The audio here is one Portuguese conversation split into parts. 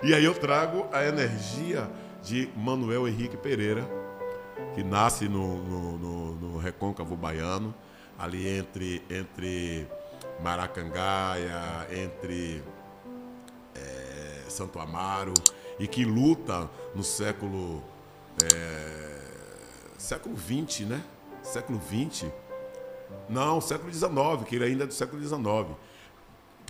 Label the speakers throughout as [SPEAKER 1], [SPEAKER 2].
[SPEAKER 1] E aí eu trago a energia de Manuel Henrique Pereira, que nasce no, no, no, no recôncavo baiano, ali entre, entre Maracangaia, entre é, Santo Amaro, e que luta no século é, século 20, né? Século 20. Não, século 19, que ele ainda é do século 19.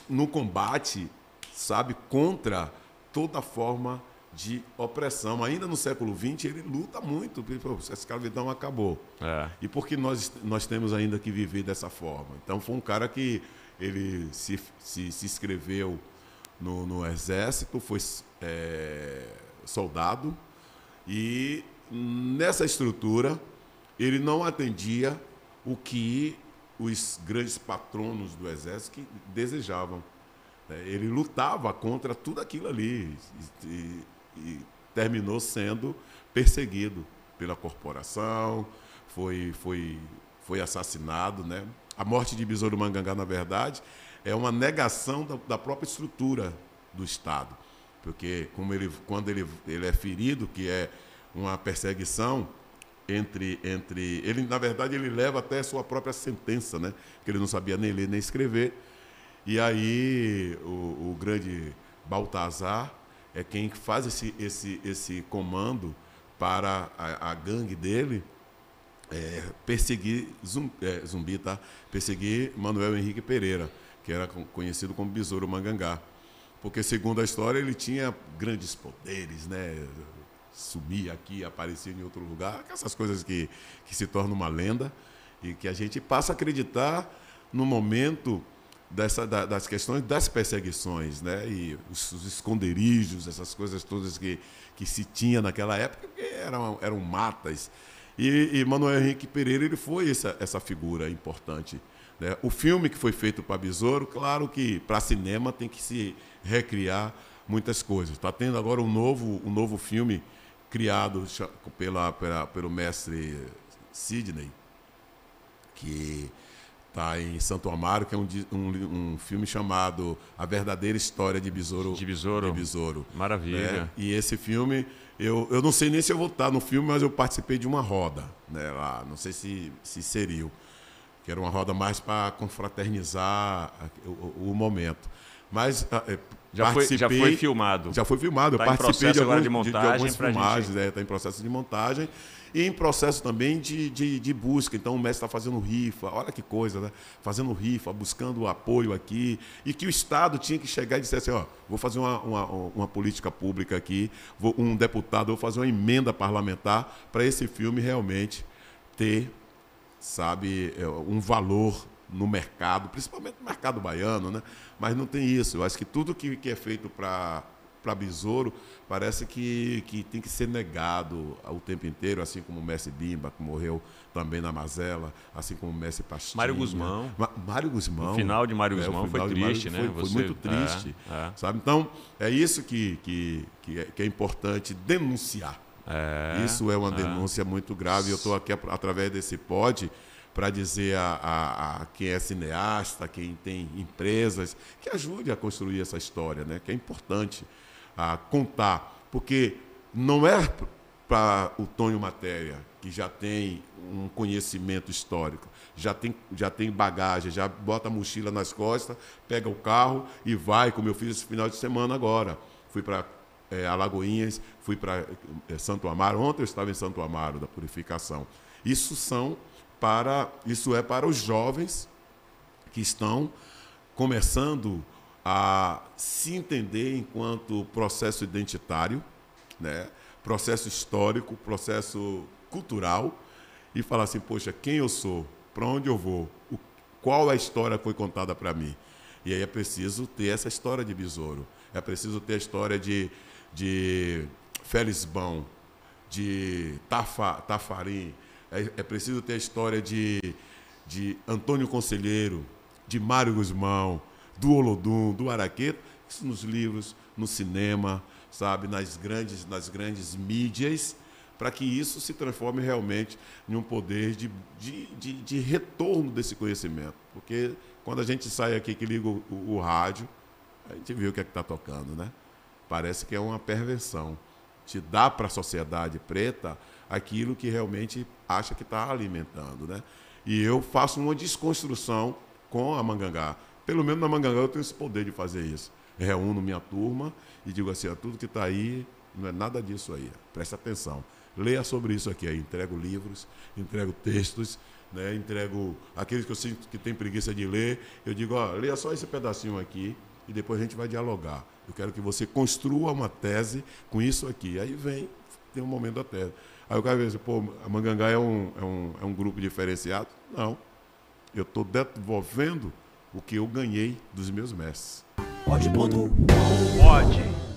[SPEAKER 1] No combate, sabe, contra toda forma de opressão. Ainda no século XX, ele luta muito. A escravidão acabou. É. E porque nós, nós temos ainda que viver dessa forma. Então, foi um cara que ele se, se, se inscreveu no, no exército, foi é, soldado, e nessa estrutura ele não atendia o que os grandes patronos do exército desejavam. Né? Ele lutava contra tudo aquilo ali e, e terminou sendo perseguido pela corporação, foi, foi, foi assassinado. Né? A morte de Besouro Mangangá, na verdade, é uma negação da, da própria estrutura do Estado. Porque como ele, quando ele, ele é ferido, que é uma perseguição entre, entre. Ele, na verdade, ele leva até a sua própria sentença, né? Porque ele não sabia nem ler nem escrever. E aí o, o grande Baltazar é quem faz esse, esse, esse comando para a, a gangue dele é, perseguir zumbi, é, zumbi, tá? Perseguir Manuel Henrique Pereira, que era conhecido como Besouro Mangangá. Porque, segundo a história, ele tinha grandes poderes, né? Sumia aqui, aparecia em outro lugar, essas coisas que, que se tornam uma lenda e que a gente passa a acreditar no momento dessa, da, das questões das perseguições, né? E os, os, esconderijos, essas coisas todas que, que se tinha naquela época, porque eram, eram matas. E, e Manuel Henrique Pereira ele foi essa, essa figura importante. Né? O filme que foi feito para Besouro, claro que para cinema tem que se recriar muitas coisas. Está tendo agora um novo, um novo filme criado pela, pela pelo mestre Sidney, que está em Santo Amaro, que é um, um, um, filme chamado A Verdadeira História de Besouro.
[SPEAKER 2] De Besouro.
[SPEAKER 1] De Besouro
[SPEAKER 2] Maravilha.
[SPEAKER 1] Né? E esse filme, eu, eu não sei nem se eu vou estar no filme, mas eu participei de uma roda né, lá. Não sei se, se seria. Que era uma roda mais para confraternizar o, o, o momento. Mas
[SPEAKER 2] é, já foi, já foi filmado.
[SPEAKER 1] Já foi filmado. Tá eu participei de, alguns, de, de, algumas filmagens, está é, em processo de montagem e em processo também de, de, de busca. Então o mestre está fazendo rifa, olha que coisa, né? Fazendo rifa, buscando apoio aqui. E que o Estado tinha que chegar e dizer assim, ó, vou fazer uma, uma, uma política pública aqui, vou, um deputado, vou fazer uma emenda parlamentar para esse filme realmente ter, sabe, é, um valor no mercado, principalmente no mercado baiano, né? Mas não tem isso. Eu acho que tudo que, que é feito para para Besouro parece que, que tem que ser negado o tempo inteiro, assim como o Messi Bimba, que morreu também na Mazela, assim como o Messi Pastinha.
[SPEAKER 2] Mário Guzmão.
[SPEAKER 1] Ma Mário Guzmão.
[SPEAKER 2] O final de Mário é, Guzmão é, foi triste,
[SPEAKER 1] Mário,
[SPEAKER 2] né?
[SPEAKER 1] Foi, foi muito triste, é, é. sabe? Então, é isso que, que, que, é, que é importante denunciar. É, isso é uma é. denúncia muito grave. Eu estou aqui através desse pod para dizer a, a, a, quem é cineasta, quem tem empresas, que ajude a construir essa história, né? que é importante a contar, porque não é para o Tonho Matéria, que já tem um conhecimento histórico, já tem, já tem bagagem, já bota a mochila nas costas, pega o carro e vai, como eu fiz esse final de semana agora. Fui para é, Alagoinhas, fui para é, Santo Amaro, ontem eu estava em Santo Amaro, da Purificação. Isso são para, isso é para os jovens que estão começando a se entender enquanto processo identitário, né? processo histórico, processo cultural, e falar assim, poxa, quem eu sou, para onde eu vou, o, qual a história foi contada para mim. E aí é preciso ter essa história de besouro, é preciso ter a história de, de Felisbão, de Tafa, Tafarim, é, é preciso ter a história de, de Antônio Conselheiro, de Mário Guzmão, do Olodum, do Araqueto, isso nos livros, no cinema, sabe, nas grandes, nas grandes mídias, para que isso se transforme realmente em um poder de, de, de, de, retorno desse conhecimento. Porque quando a gente sai aqui que liga o, o, o rádio, a gente vê o que é que está tocando, né? parece que é uma perversão. Te dá para a sociedade preta aquilo que realmente acha que está alimentando. Né? E eu faço uma desconstrução com a Mangangá. Pelo menos na Mangangá eu tenho esse poder de fazer isso. Reúno minha turma e digo assim, tudo que está aí não é nada disso aí. Presta atenção. Leia sobre isso aqui. Aí. Entrego livros, entrego textos, né? entrego aqueles que eu sinto que tem preguiça de ler. Eu digo, ó, leia só esse pedacinho aqui e depois a gente vai dialogar. Eu quero que você construa uma tese com isso aqui. Aí vem, tem um momento da tese. Aí o cara diz, pô, a Mangangá é um, é um, é um grupo diferenciado? Não. Eu estou devolvendo o que eu ganhei dos meus mestres. Pode, ponto. Pode.